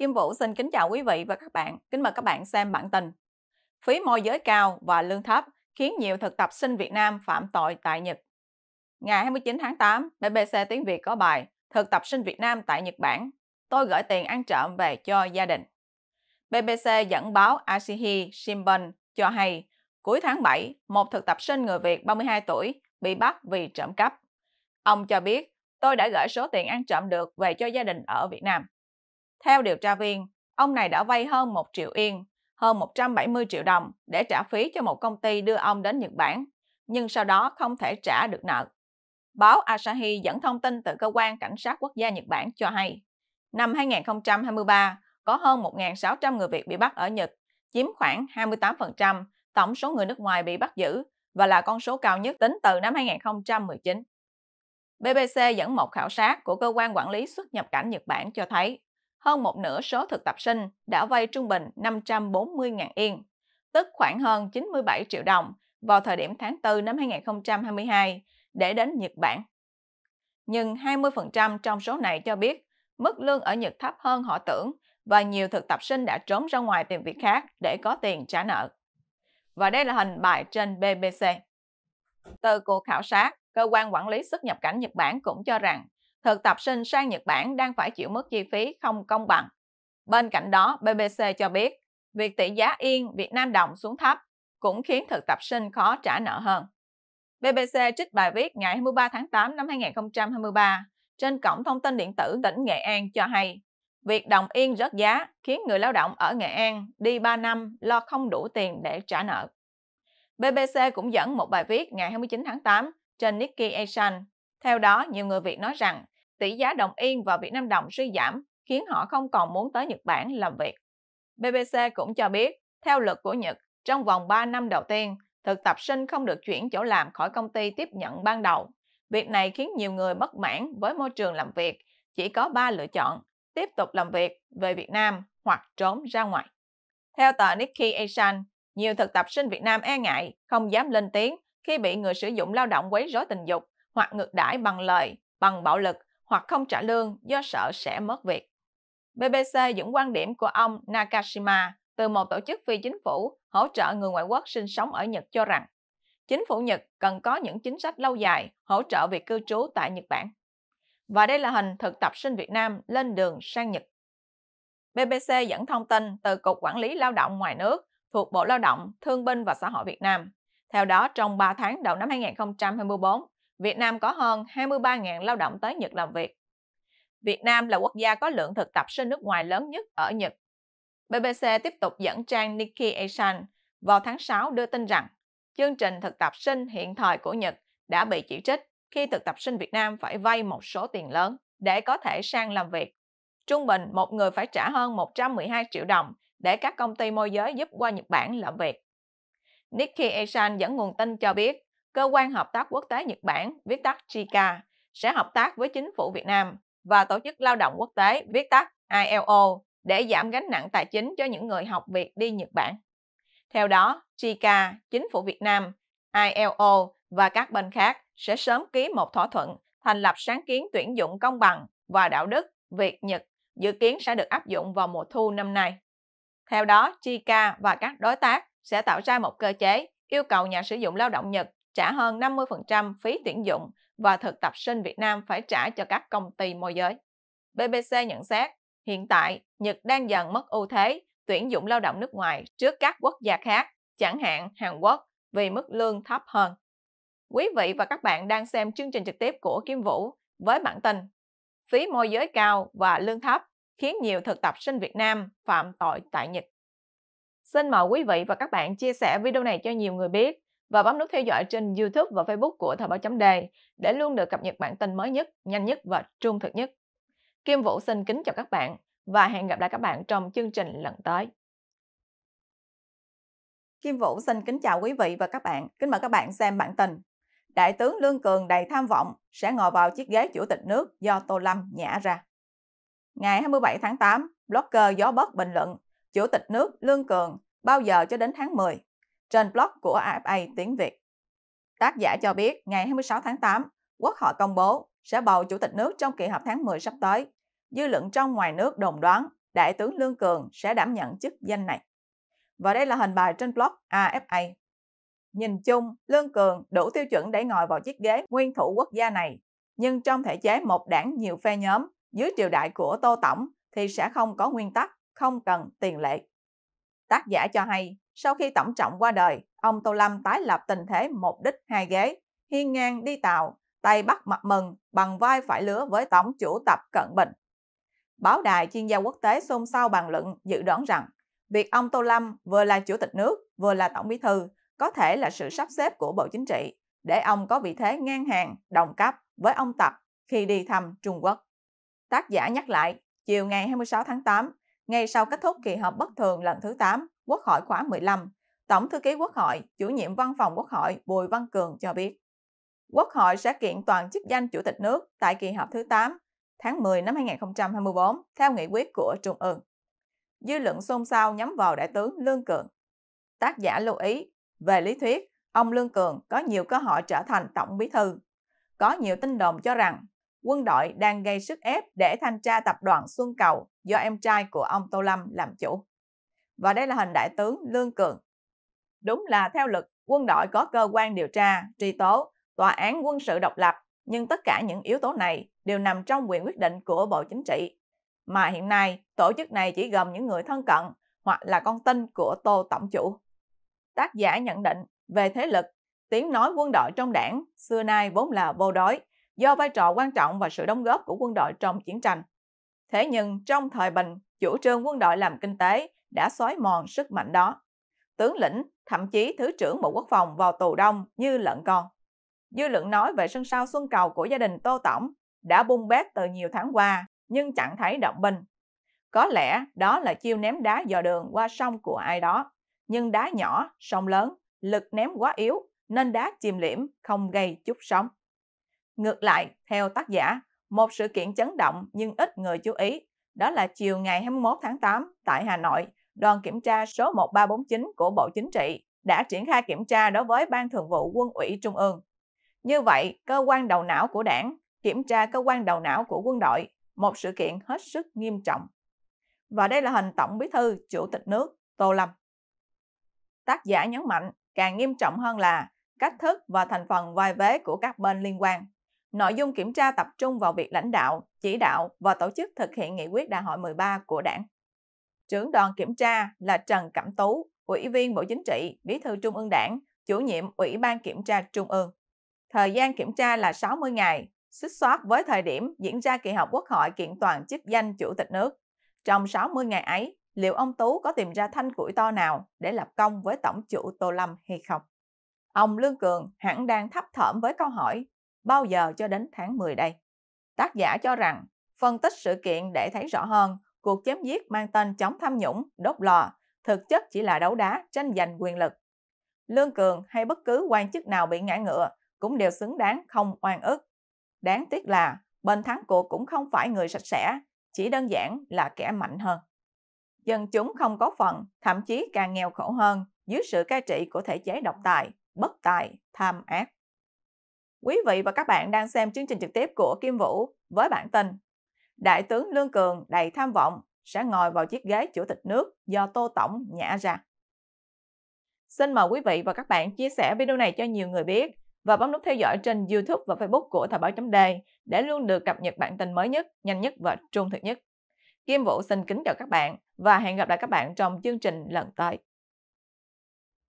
Kim Vũ xin kính chào quý vị và các bạn. Kính mời các bạn xem bản tin. Phí môi giới cao và lương thấp khiến nhiều thực tập sinh Việt Nam phạm tội tại Nhật. Ngày 29 tháng 8, BBC Tiếng Việt có bài Thực tập sinh Việt Nam tại Nhật Bản. Tôi gửi tiền ăn trộm về cho gia đình. BBC dẫn báo Asahi Shimbun cho hay, cuối tháng 7, một thực tập sinh người Việt 32 tuổi bị bắt vì trộm cắp. Ông cho biết, tôi đã gửi số tiền ăn trộm được về cho gia đình ở Việt Nam. Theo điều tra viên, ông này đã vay hơn 1 triệu yên, hơn 170 triệu đồng để trả phí cho một công ty đưa ông đến Nhật Bản, nhưng sau đó không thể trả được nợ. Báo Asahi dẫn thông tin từ cơ quan cảnh sát quốc gia Nhật Bản cho hay, năm 2023 có hơn 1.600 người Việt bị bắt ở Nhật, chiếm khoảng 28% tổng số người nước ngoài bị bắt giữ và là con số cao nhất tính từ năm 2019. BBC dẫn một khảo sát của cơ quan quản lý xuất nhập cảnh Nhật Bản cho thấy hơn một nửa số thực tập sinh đã vay trung bình 540.000 yên, tức khoảng hơn 97 triệu đồng vào thời điểm tháng 4 năm 2022 để đến Nhật Bản. Nhưng 20% trong số này cho biết mức lương ở Nhật thấp hơn họ tưởng và nhiều thực tập sinh đã trốn ra ngoài tìm việc khác để có tiền trả nợ. Và đây là hình bài trên BBC. Từ cuộc khảo sát, cơ quan quản lý xuất nhập cảnh Nhật Bản cũng cho rằng thực tập sinh sang Nhật Bản đang phải chịu mức chi phí không công bằng. Bên cạnh đó, BBC cho biết, việc tỷ giá yên Việt Nam đồng xuống thấp cũng khiến thực tập sinh khó trả nợ hơn. BBC trích bài viết ngày 23 tháng 8 năm 2023 trên cổng thông tin điện tử tỉnh Nghệ An cho hay, việc đồng yên rớt giá khiến người lao động ở Nghệ An đi 3 năm lo không đủ tiền để trả nợ. BBC cũng dẫn một bài viết ngày 29 tháng 8 trên Nikkei Asian. Theo đó, nhiều người Việt nói rằng tỷ giá đồng yên và Việt Nam đồng suy giảm khiến họ không còn muốn tới Nhật Bản làm việc. BBC cũng cho biết, theo luật của Nhật, trong vòng 3 năm đầu tiên, thực tập sinh không được chuyển chỗ làm khỏi công ty tiếp nhận ban đầu. Việc này khiến nhiều người bất mãn với môi trường làm việc, chỉ có 3 lựa chọn, tiếp tục làm việc, về Việt Nam hoặc trốn ra ngoài. Theo tờ Nikkei Asian, nhiều thực tập sinh Việt Nam e ngại, không dám lên tiếng khi bị người sử dụng lao động quấy rối tình dục hoặc ngược đãi bằng lời, bằng bạo lực hoặc không trả lương do sợ sẽ mất việc. BBC dẫn quan điểm của ông Nakashima từ một tổ chức phi chính phủ hỗ trợ người ngoại quốc sinh sống ở Nhật cho rằng chính phủ Nhật cần có những chính sách lâu dài hỗ trợ việc cư trú tại Nhật Bản. Và đây là hình thực tập sinh Việt Nam lên đường sang Nhật. BBC dẫn thông tin từ Cục Quản lý Lao động ngoài nước thuộc Bộ Lao động, Thương binh và Xã hội Việt Nam. Theo đó, trong 3 tháng đầu năm 2024, Việt Nam có hơn 23.000 lao động tới Nhật làm việc. Việt Nam là quốc gia có lượng thực tập sinh nước ngoài lớn nhất ở Nhật. BBC tiếp tục dẫn trang Nikkei Asian vào tháng 6 đưa tin rằng chương trình thực tập sinh hiện thời của Nhật đã bị chỉ trích khi thực tập sinh Việt Nam phải vay một số tiền lớn để có thể sang làm việc. Trung bình, một người phải trả hơn 112 triệu đồng để các công ty môi giới giúp qua Nhật Bản làm việc. Nikkei Asian dẫn nguồn tin cho biết, Cơ quan Hợp tác Quốc tế Nhật Bản, viết tắt JICA, sẽ hợp tác với chính phủ Việt Nam và Tổ chức Lao động Quốc tế, viết tắt ILO, để giảm gánh nặng tài chính cho những người học việc đi Nhật Bản. Theo đó, JICA, chính phủ Việt Nam, ILO và các bên khác sẽ sớm ký một thỏa thuận thành lập sáng kiến tuyển dụng công bằng và đạo đức Việt Nhật dự kiến sẽ được áp dụng vào mùa thu năm nay. Theo đó, JICA và các đối tác sẽ tạo ra một cơ chế yêu cầu nhà sử dụng lao động Nhật trả hơn 50% phí tuyển dụng và thực tập sinh Việt Nam phải trả cho các công ty môi giới. BBC nhận xét, hiện tại Nhật đang dần mất ưu thế tuyển dụng lao động nước ngoài trước các quốc gia khác, chẳng hạn Hàn Quốc, vì mức lương thấp hơn. Quý vị và các bạn đang xem chương trình trực tiếp của Kim Vũ với bản tin Phí môi giới cao và lương thấp khiến nhiều thực tập sinh Việt Nam phạm tội tại Nhật. Xin mời quý vị và các bạn chia sẻ video này cho nhiều người biết và bấm nút theo dõi trên YouTube và Facebook của Thời báo chấm đề để luôn được cập nhật bản tin mới nhất, nhanh nhất và trung thực nhất. Kim Vũ xin kính chào các bạn và hẹn gặp lại các bạn trong chương trình lần tới. Kim Vũ xin kính chào quý vị và các bạn. Kính mời các bạn xem bản tin. Đại tướng Lương Cường đầy tham vọng sẽ ngồi vào chiếc ghế chủ tịch nước do Tô Lâm nhả ra. Ngày 27 tháng 8, blogger Gió Bớt bình luận Chủ tịch nước Lương Cường bao giờ cho đến tháng 10 trên blog của AFA tiếng Việt. Tác giả cho biết ngày 26 tháng 8, Quốc hội công bố sẽ bầu Chủ tịch nước trong kỳ họp tháng 10 sắp tới. Dư luận trong ngoài nước đồn đoán Đại tướng Lương Cường sẽ đảm nhận chức danh này. Và đây là hình bài trên blog AFA. Nhìn chung, Lương Cường đủ tiêu chuẩn để ngồi vào chiếc ghế nguyên thủ quốc gia này. Nhưng trong thể chế một đảng nhiều phe nhóm, dưới triều đại của Tô Tổng thì sẽ không có nguyên tắc, không cần tiền lệ. Tác giả cho hay, sau khi Tổng trọng qua đời, ông Tô Lâm tái lập tình thế một đích hai ghế, hiên ngang đi tàu, tay bắt mặt mừng, bằng vai phải lứa với Tổng chủ Tập Cận Bình. Báo đài chuyên gia quốc tế xôn xao bàn luận dự đoán rằng việc ông Tô Lâm vừa là chủ tịch nước, vừa là tổng bí thư có thể là sự sắp xếp của Bộ Chính trị để ông có vị thế ngang hàng, đồng cấp với ông Tập khi đi thăm Trung Quốc. Tác giả nhắc lại, chiều ngày 26 tháng 8, ngay sau kết thúc kỳ họp bất thường lần thứ 8, Quốc hội khóa 15, Tổng thư ký Quốc hội, chủ nhiệm văn phòng Quốc hội Bùi Văn Cường cho biết, Quốc hội sẽ kiện toàn chức danh Chủ tịch nước tại kỳ họp thứ 8 tháng 10 năm 2024 theo nghị quyết của Trung ương. Dư luận xôn xao nhắm vào đại tướng Lương Cường. Tác giả lưu ý, về lý thuyết, ông Lương Cường có nhiều cơ hội trở thành tổng bí thư. Có nhiều tin đồn cho rằng quân đội đang gây sức ép để thanh tra tập đoàn Xuân Cầu do em trai của ông Tô Lâm làm chủ. Và đây là hình đại tướng Lương Cường. Đúng là theo luật, quân đội có cơ quan điều tra, truy tố, tòa án quân sự độc lập, nhưng tất cả những yếu tố này đều nằm trong quyền quyết định của Bộ Chính trị. Mà hiện nay, tổ chức này chỉ gồm những người thân cận hoặc là con tin của Tô Tổng chủ. Tác giả nhận định về thế lực, tiếng nói quân đội trong đảng xưa nay vốn là vô đối do vai trò quan trọng và sự đóng góp của quân đội trong chiến tranh. Thế nhưng trong thời bình, chủ trương quân đội làm kinh tế đã xói mòn sức mạnh đó. Tướng lĩnh, thậm chí Thứ trưởng Bộ Quốc phòng vào tù đông như lợn con. Dư luận nói về sân sau xuân cầu của gia đình Tô Tổng đã bung bét từ nhiều tháng qua nhưng chẳng thấy động binh. Có lẽ đó là chiêu ném đá dò đường qua sông của ai đó, nhưng đá nhỏ, sông lớn, lực ném quá yếu nên đá chìm liễm không gây chút sóng. Ngược lại, theo tác giả, một sự kiện chấn động nhưng ít người chú ý, đó là chiều ngày 21 tháng 8 tại Hà Nội, đoàn kiểm tra số 1349 của Bộ Chính trị đã triển khai kiểm tra đối với Ban Thường vụ Quân ủy Trung ương. Như vậy, cơ quan đầu não của đảng kiểm tra cơ quan đầu não của quân đội, một sự kiện hết sức nghiêm trọng. Và đây là hình Tổng Bí thư Chủ tịch nước Tô Lâm. Tác giả nhấn mạnh, càng nghiêm trọng hơn là cách thức và thành phần vai vế của các bên liên quan. Nội dung kiểm tra tập trung vào việc lãnh đạo, chỉ đạo và tổ chức thực hiện nghị quyết đại hội 13 của đảng. Trưởng đoàn kiểm tra là Trần Cẩm Tú, Ủy viên Bộ Chính trị, Bí thư Trung ương Đảng, chủ nhiệm Ủy ban Kiểm tra Trung ương. Thời gian kiểm tra là 60 ngày, xích soát với thời điểm diễn ra kỳ họp Quốc hội kiện toàn chức danh Chủ tịch nước. Trong 60 ngày ấy, liệu ông Tú có tìm ra thanh củi to nào để lập công với Tổng chủ Tô Lâm hay không? Ông Lương Cường hẳn đang thấp thỏm với câu hỏi bao giờ cho đến tháng 10 đây? Tác giả cho rằng phân tích sự kiện để thấy rõ hơn cuộc chém giết mang tên chống tham nhũng, đốt lò thực chất chỉ là đấu đá tranh giành quyền lực. Lương Cường hay bất cứ quan chức nào bị ngã ngựa cũng đều xứng đáng không oan ức. Đáng tiếc là bên thắng cuộc cũng không phải người sạch sẽ, chỉ đơn giản là kẻ mạnh hơn. Dân chúng không có phần, thậm chí càng nghèo khổ hơn dưới sự cai trị của thể chế độc tài, bất tài, tham ác. Quý vị và các bạn đang xem chương trình trực tiếp của Kim Vũ với bản tin Đại tướng Lương Cường đầy tham vọng sẽ ngồi vào chiếc ghế chủ tịch nước do Tô Tổng nhả ra. Xin mời quý vị và các bạn chia sẻ video này cho nhiều người biết và bấm nút theo dõi trên YouTube và Facebook của Thời báo chấm để luôn được cập nhật bản tin mới nhất, nhanh nhất và trung thực nhất. Kim Vũ xin kính chào các bạn và hẹn gặp lại các bạn trong chương trình lần tới.